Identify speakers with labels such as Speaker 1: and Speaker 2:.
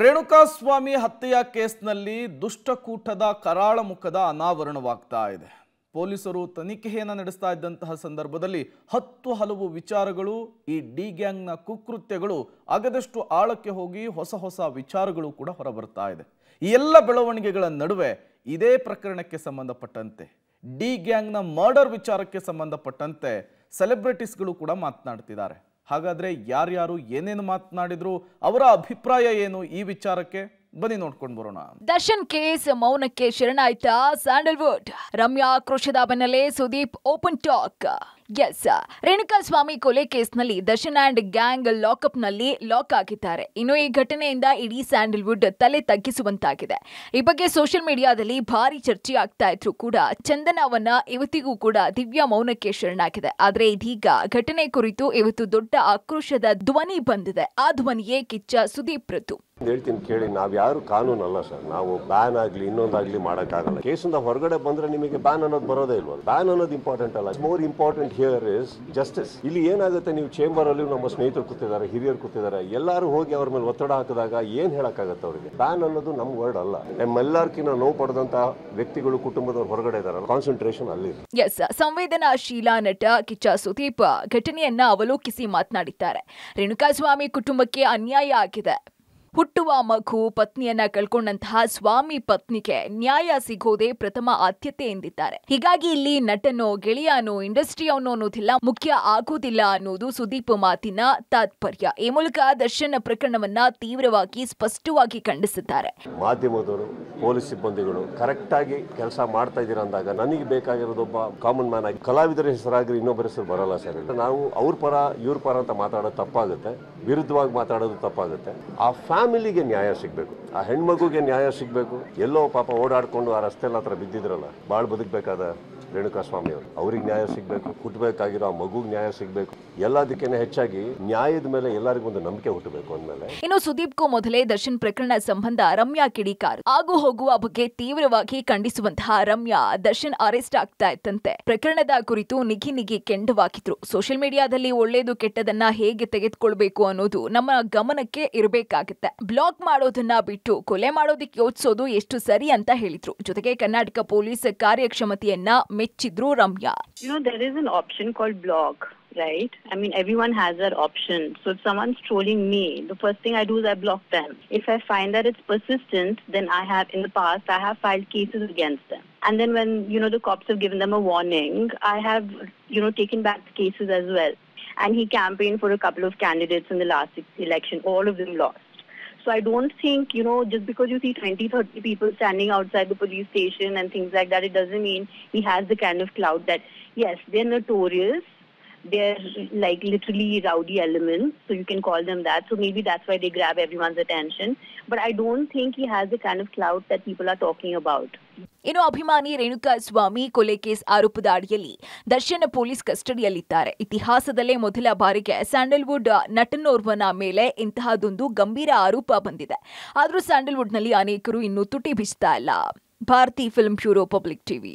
Speaker 1: ರೇಣುಕಾಸ್ವಾಮಿ ಹತ್ಯೆಯ ಕೇಸ್ನಲ್ಲಿ ದುಷ್ಟಕೂಟದ ಕರಾಳ ಮುಖದ ಅನಾವರಣವಾಗ್ತಾ ಇದೆ. ಪೊಲೀಸರು ತನಿಖೆಯನ್ನು ನಡೆಸ್ತಾ ಇದ್ದಂತಹ ಸಂದರ್ಭದಲ್ಲಿ ಹತ್ತು ಹಲವು ವಿಚಾರಗಳು, ಈ ಡಿ ಗ್ಯಾಂಗ್ನ ಕುಕೃತ್ಯಗಳು, ಆಗದಷ್ಟು ಆಳಕ್ಕೆ ಹೋಗಿ ಹೊಸ ಹೊಸ ವಿಚಾರಗಳು ಕೂಡ ಹೊರಬರ್ತಾ ಇದೆ. ಈ ಎಲ್ಲ ಬೆಳವಣಿಗೆಗಳ ನಡುವೆ ಇದೇ ಪ್ರಕರಣಕ್ಕೆ ಸಂಬಂಧಪಟ್ಟಂತೆ, ಡಿ ಗ್ಯಾಂಗ್ನ ಮರ್ಡರ್ ವಿಚಾರಕ್ಕೆ ಸಂಬಂಧಪಟ್ಟಂತೆ ಸೆಲೆಬ್ರಿಟೀಸ್ಗಳು ಕೂಡ ಮಾತನಾಡ್ತಿದ್ದಾರೆ. ಹಾಗಾದ್ರೆ ಯಾರ್ಯಾರು ಏನೇನು ಮಾತನಾಡಿದ್ರು, ಅವರ ಅಭಿಪ್ರಾಯ ಏನು ಈ ವಿಚಾರಕ್ಕೆ? ಬನ್ನಿ ನೋಡ್ಕೊಂಡು ಬರೋಣ.
Speaker 2: ದರ್ಶನ್ ಕೇಸ್ ಮೌನಕ್ಕೆ ಶರಣಾಯ್ತ ಸ್ಯಾಂಡಲ್ವುಡ್. ರಮ್ಯಾ ಆಕ್ರೋಶದ ಬೆನ್ನಲ್ಲೇ Sudeep open talk. S Renuka Swamy ಕೊಲೆ ಕೇಸ್ನಲ್ಲಿ ದರ್ಶನ್ ಆ್ಯಂಡ್ ಗ್ಯಾಂಗ್ ಲಾಕಪ್ನಲ್ಲಿ ಲಾಕ್ ಆಗಿದ್ದಾರೆ ಇನ್ನು ಈ ಘಟನೆಯಿಂದ ಇಡೀ ಸ್ಯಾಂಡಲ್ವುಡ್ ತಲೆ ತಗ್ಗಿಸುವಂತಾಗಿದೆ. ಈ ಬಗ್ಗೆ ಸೋಷಿಯಲ್ ಮೀಡಿಯಾದಲ್ಲಿ ಭಾರಿ ಚರ್ಚೆ ಆಗ್ತಾ ಇದ್ರು ಕೂಡ ಚಂದನವನ್ನ ಇವತ್ತಿಗೂ ಕೂಡ ದಿವ್ಯ ಮೌನಕ್ಕೆ ಶರಣಾಗಿದೆ. ಆದರೆ ಇದೀಗ ಘಟನೆ ಕುರಿತು ಇವತ್ತು ದೊಡ್ಡ ಆಕ್ರೋಶದ ಧ್ವನಿ ಬಂದಿದೆ. ಆ ಧ್ವನಿಯೇ ಕಿಚ್ಚ ಸುದೀಪ್ ರತು
Speaker 3: ಹೇಳ್ತೀನಿ ಕೇಳಿ, ನಾವು ಯಾರು ಕಾನೂನು ಅಲ್ಲ ಸರ್. ನಾವು ಬ್ಯಾನ್ ಆಗ್ಲಿ, ಇನ್ನೊಂದಾಗ್ಲಿ ಮಾಡಕ್ಕಾಗಲ್ಲ. ಕೇಸಿಂದ ಹೊರಗಡೆ ಬಂದ್ರೆ ನಿಮಗೆ ಬ್ಯಾನ್ ಅನ್ನೋದು ಬರೋದೇ ಇಲ್ವಲ್ಲ. ಬ್ಯಾನ್ ಅನ್ನೋದು ಇಂಪಾರ್ಟೆಂಟ್ ಅಲ್ಲ. More important here is justice ಇಲ್ಲಿ ಏನಾಗುತ್ತೆ, ನೀವು ಚೇಂಬರ್ ಅಲ್ಲಿ ನಮ್ಮ ಸ್ನೇಹಿತರು ಕೂತಿದ್ದಾರೆ, ಹಿರಿಯರು ಕೂತಿದ್ದಾರೆ. ಎಲ್ಲರೂ ಹೋಗಿ ಅವ್ರ ಮೇಲೆ ಒತ್ತಡ ಹಾಕಿದಾಗ ಏನ್ ಹೇಳಕ್ಕಾಗತ್ತೆ ಅವರಿಗೆ? ಬ್ಯಾನ್ ಅನ್ನೋದು ನಮ್ಮ ವರ್ಡ್ ಅಲ್ಲ. ನಮ್ಮೆಲ್ಲರ್ಕಿನ್ನ ನೋವು ಪಡೆದಂತ ವ್ಯಕ್ತಿಗಳು ಕುಟುಂಬದವ್ರು ಹೊರಗಡೆ ಇದಾರಲ್ಲ ಕಾನ್ಸಂಟ್ರೇಷನ್ ಅಲ್ಲಿ
Speaker 2: ಎಸ್ ಸಂವೇದನಾಶೀಲ ನಟ ಕಿಚ್ಚ ಸುದೀಪ್ ಘಟನೆಯನ್ನ ಅವಲೋಕಿಸಿ ಮಾತನಾಡಿದ್ದಾರೆ. ರೇಣುಕಾಸ್ವಾಮಿ ಕುಟುಂಬಕ್ಕೆ ಅನ್ಯಾಯ ಆಗಿದೆ. ಹುಟ್ಟುವ ಮಗು ಪತ್ನಿಯನ್ನ ಕಳ್ಕೊಂಡಂತಹ ಸ್ವಾಮಿ ಪತ್ನಿಗೆ ನ್ಯಾಯ ಸಿಗೋದೇ ಪ್ರಥಮ ಆದ್ಯತೆ ಎಂದಿದ್ದಾರೆ. ಹೀಗಾಗಿ ಇಲ್ಲಿ ನಟನೋ, ಗೆಳೆಯನೋ ಇಂಡಸ್ಟ್ರಿಯವನೋ ಅನ್ನೋದಿಲ್ಲ, ಮುಖ್ಯ ಆಗೋದಿಲ್ಲ ಅನ್ನೋದು ಸುದೀಪ್ ಮಾತಿನ ತಾತ್ಪರ್ಯ. ಈ ಮೂಲಕ ದರ್ಶನ ಪ್ರಕರಣವನ್ನ ತೀವ್ರವಾಗಿ ಸ್ಪಷ್ಟವಾಗಿ ಖಂಡಿಸಿದ್ದಾರೆ.
Speaker 3: ಮಾಧ್ಯಮದವರು, ಪೊಲೀಸ್ ಸಿಬ್ಬಂದಿಗಳು ಕರೆಕ್ಟ್ ಆಗಿ ಕೆಲಸ ಮಾಡ್ತಾ ಇದ್ದೀರಾ ಅಂದಾಗ ನನಗೆ ಬೇಕಾಗಿರೋದು ಒಬ್ಬ ಕಾಮನ್ ಮ್ಯಾನ್ ಆಗಿ, ಕಲಾವಿದರ ಹೆಸರಾಗಿ ಇನ್ನೊಬ್ಬರ ಹೆಸರು ಬರಲ್ಲ ಸರ್. ನಾವು ಅವ್ರ ಪರ, ಇವ್ರ ಪರ ಅಂತ ಮಾತಾಡೋದು ತಪ್ಪಾಗುತ್ತೆ. ವಿರುದ್ಧವಾಗಿ ಮಾತಾಡೋದು ತಪ್ಪಾಗುತ್ತೆ. ಆ ಫ್ಯಾಮಿಲಿಗೆ ನ್ಯಾಯ ಸಿಗಬೇಕು. ಆ ಹೆಣ್ಮಗುಗೆ ನ್ಯಾಯ ಸಿಗಬೇಕು. ಎಲ್ಲೋ ಪಾಪ ಓಡಾಡಿಕೊಂಡು ಆ ರಸ್ತೆಲ್ಲ ಹತ್ರ ಬಿದ್ದಿದ್ರಲ್ಲ ಭಾಳ ಬದುಕಬೇಕಾದ ರೇಣುಕಾ ಸ್ವಾಮಿ ಅವರು ಅವ್ರಿಗೆ ನ್ಯಾಯ ಸಿಗಬೇಕು ಹುಟ್ಟಬೇಕಾಗಿರೋ ಆ ಮಗುಗೆ ನ್ಯಾಯ ಸಿಗಬೇಕು, ಎಲ್ಲದಕ್ಕಿಂತ ಹೆಚ್ಚಾಗಿ ನ್ಯಾಯದ ಮೇಲೆ ಎಲ್ಲರಿಗೂ ಒಂದು ನಂಬಿಕೆ ಹುಟ್ಟಬೇಕು ಅಂದಮೇಲೆ.
Speaker 2: ಇನ್ನು ಸುದೀಪ್ಗೂ ಮೊದಲೇ ದರ್ಶನ್ ಪ್ರಕರಣ ಸಂಬಂಧ ರಮ್ಯಾ ಕಿಡಿಕಾರ್. ಆಗು ಹೋಗುವ ಬಗ್ಗೆ ತೀವ್ರವಾಗಿ ಖಂಡಿಸುವಂತಹ ರಮ್ಯಾ ದರ್ಶನ್ ಅರೆಸ್ಟ್ ಆಗ್ತಾ ಇತ್ತಂತೆ ಪ್ರಕರಣದ ಕುರಿತು ನಿಗಿ ನಿಗಿ ಕೆಂಡವಾಗಿದ್ರು ಸೋಷಿಯಲ್ ಮೀಡಿಯಾದಲ್ಲಿ ಒಳ್ಳೇದು ಕೆಟ್ಟದನ್ನ ಹೇಗೆ ತೆಗೆದುಕೊಳ್ಬೇಕು ಅನ್ನೋದು ನಮ್ಮ ಗಮನಕ್ಕೆ ಇರಬೇಕಾಗುತ್ತೆ. ಬ್ಲಾಕ್ ಮಾಡೋದನ್ನ ಬಿಟ್ಟು ಕೊಲೆ ಮಾಡೋದಕ್ಕೆ ಯೋಚಿಸೋದು ಎಷ್ಟು ಸರಿ ಅಂತ ಹೇಳಿದ್ರು. ಜೊತೆಗೆ ಕರ್ನಾಟಕ ಪೊಲೀಸ್ ಕಾರ್ಯಕ್ಷಮತೆಯನ್ನ ಮೆಚ್ಚಿದ್ರು Ramya
Speaker 4: You know, there is an option called block, right? I mean, everyone has that option. So if someone's trolling me, the first thing I do is I block them. If I find that it's persistent, then I have, in the past, I have filed cases against them. And then when, you know, the cops have given them a warning, I have, you know, taken back the cases as well. And he campaigned for a couple of candidates in the last election. All of them lost. So I don't think, you know, just because you see 20, 30 people standing outside the police station and things like that, it doesn't mean he has the kind of clout that, yes, they're notorious. They're like literally rowdy elements, so you can call them that. So maybe that's why they grab everyone's attention. But I don't think he has the kind of clout that people are talking about.
Speaker 2: ಇನ್ನು ಅಭಿಮಾನಿ ರೇಣುಕಾ ಸ್ವಾಮಿ ಕೊಲೆ case ಆರೋಪದ ಅಡಿಯಲ್ಲಿ Darshan police ಕಸ್ಟಡಿಯಲ್ಲಿದ್ದಾರೆ. ಇತಿಹಾಸದಲ್ಲೇ ಮೊದಲ ಬಾರಿಗೆ Sandalwood ನಟನೋರ್ವನ ಮೇಲೆ ಇಂತಹದೊಂದು ಗಂಭೀರ ಆರೋಪ ಬಂದಿದೆ. ಆದರೂ ಸ್ಯಾಂಡಲ್ವುಡ್ನಲ್ಲಿ ಅನೇಕರು ಇನ್ನೂ ತುಟಿ ಬಿಸ್ತಾ ಇಲ್ಲ. Bharathi film bureau, public TV.